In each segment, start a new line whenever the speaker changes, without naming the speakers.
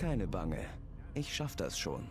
Keine Bange. Ich schaff das schon.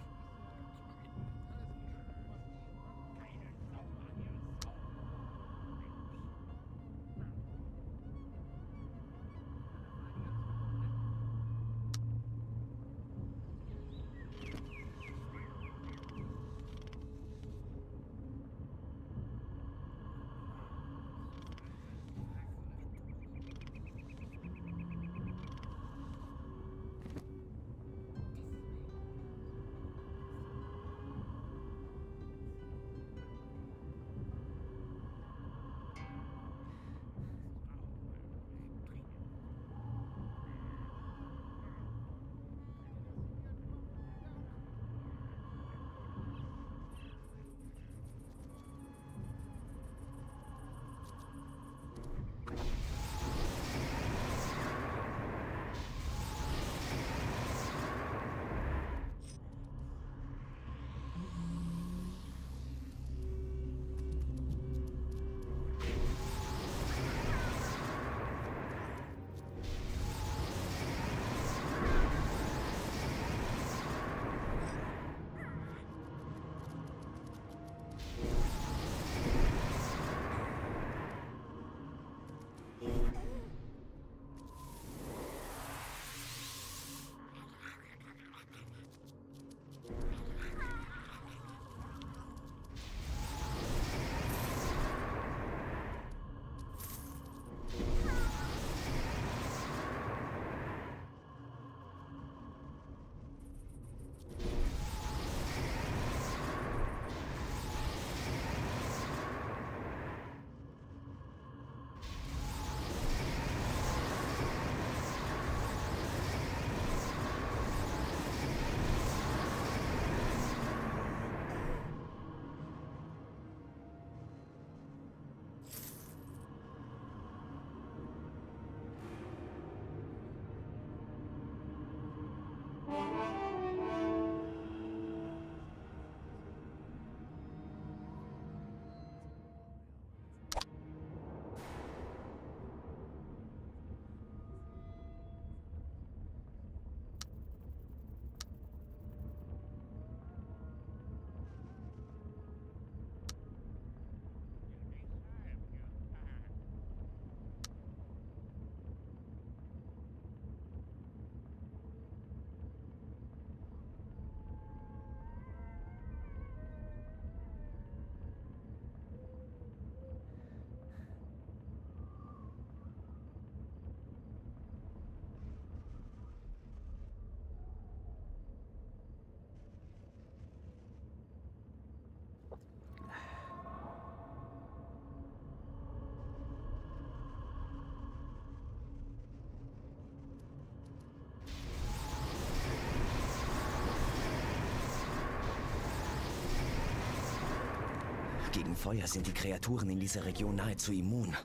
Gegen Feuer sind die Kreaturen in dieser Region nahezu immun.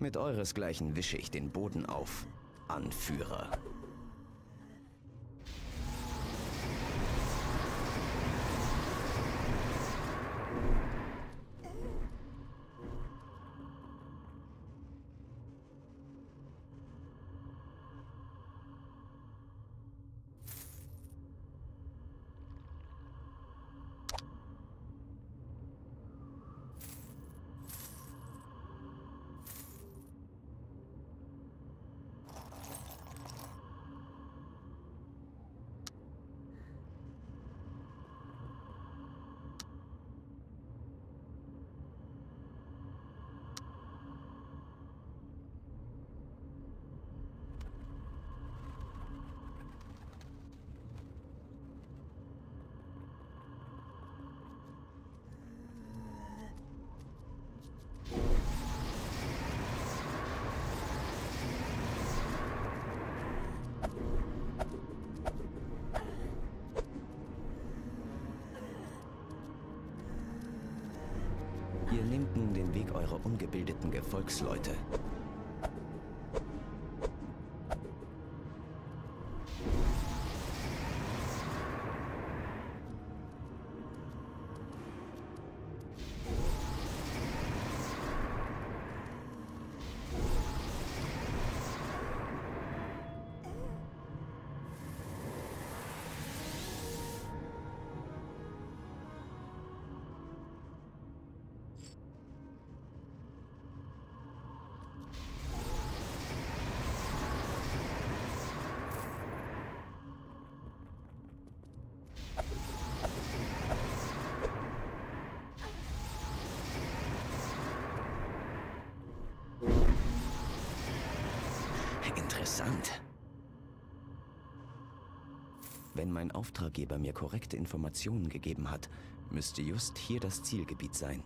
Mit euresgleichen wische ich den Boden auf. Anführer. Nun den Weg eurer ungebildeten Gefolgsleute. Auftraggeber mir korrekte Informationen gegeben hat, müsste just hier das Zielgebiet sein.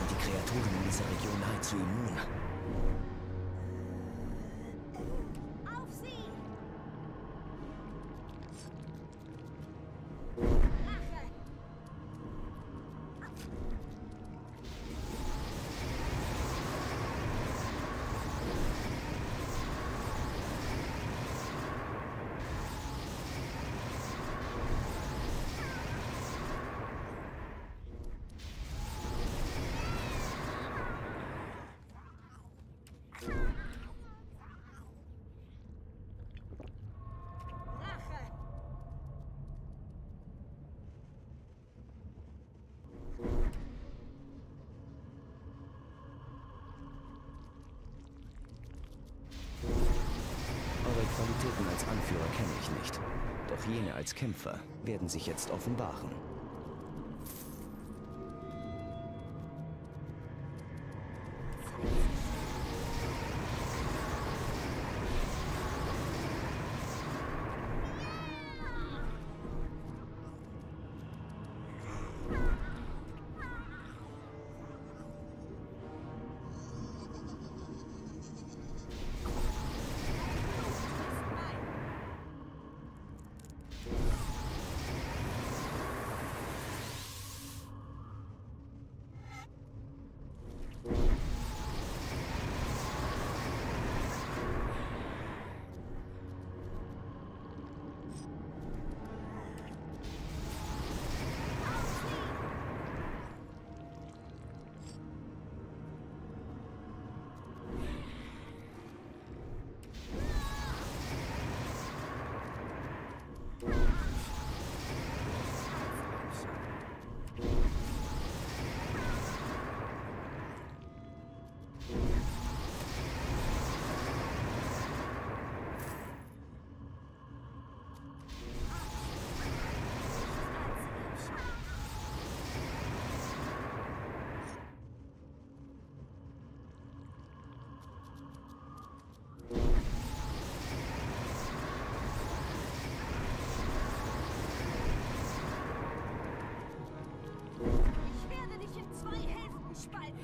Sind die Kreaturen in dieser Region nahezu immun. Jene als Kämpfer werden sich jetzt offenbaren.
Spalten!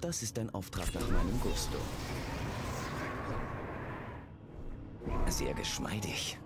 Das ist ein Auftrag nach meinem Gusto. Sehr geschmeidig.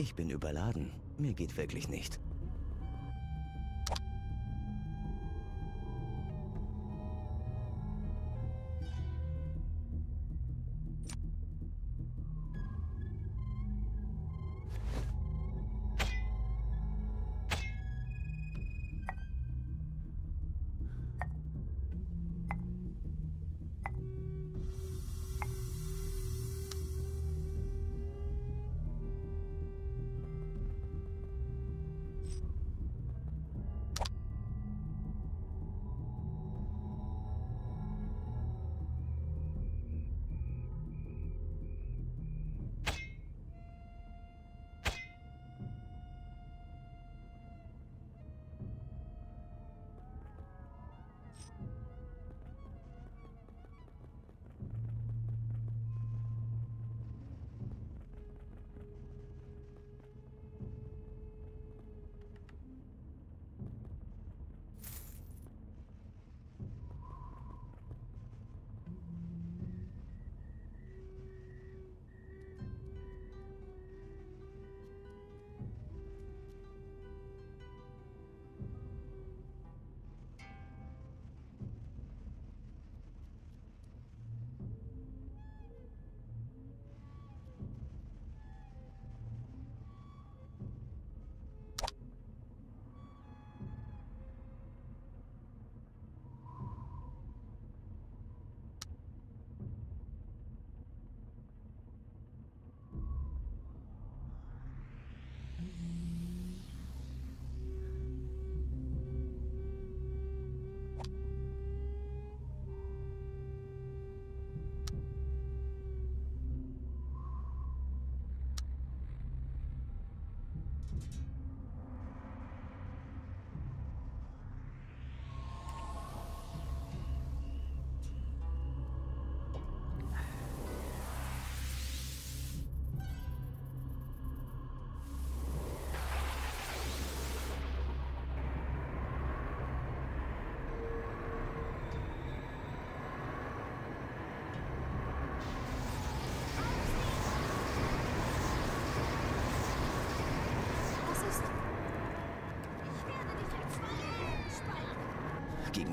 Ich bin überladen. Mir geht wirklich nicht.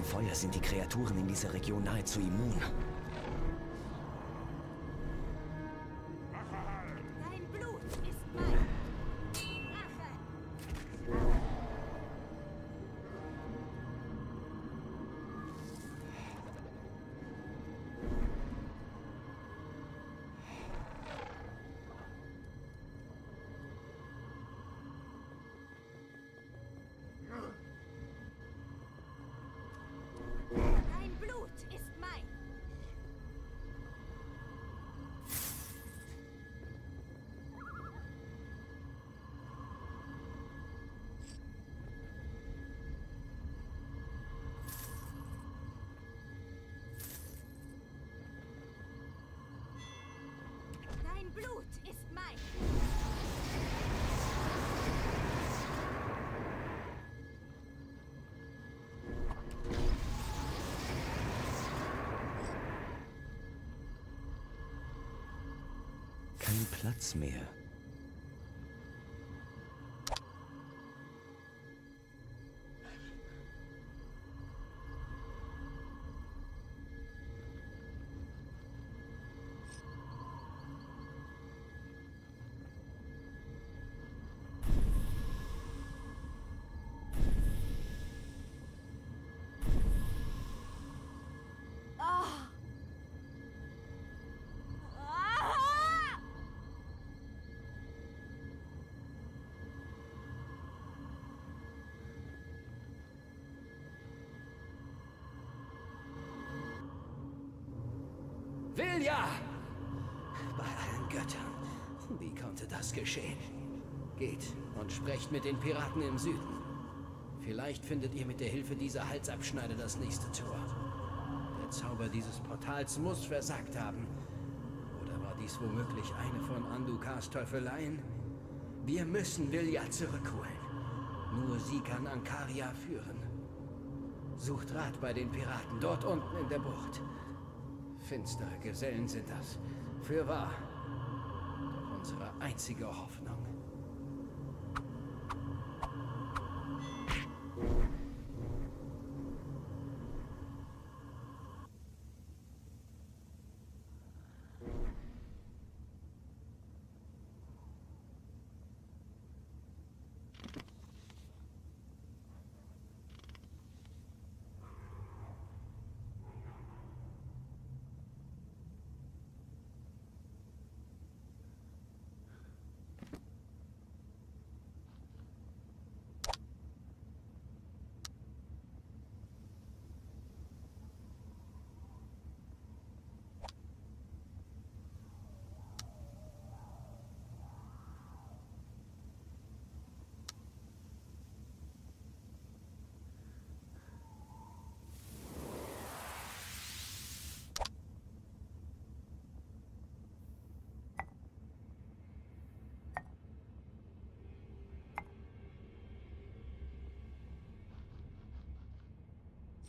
Feuer sind die Kreaturen in dieser Region nahezu immun. Kein Platz mehr.
Das geschehen? Geht und sprecht mit den Piraten im Süden. Vielleicht findet ihr mit der Hilfe dieser Halsabschneide das nächste Tor. Der Zauber dieses Portals muss versagt haben. Oder war dies womöglich eine von Andukars Teufeleien? Wir müssen Vilja zurückholen. Nur sie kann Ankaria führen. Sucht Rat bei den Piraten dort unten in der Bucht. Finstere Gesellen sind das. Für wahr. Unsere einzige Hoffnung.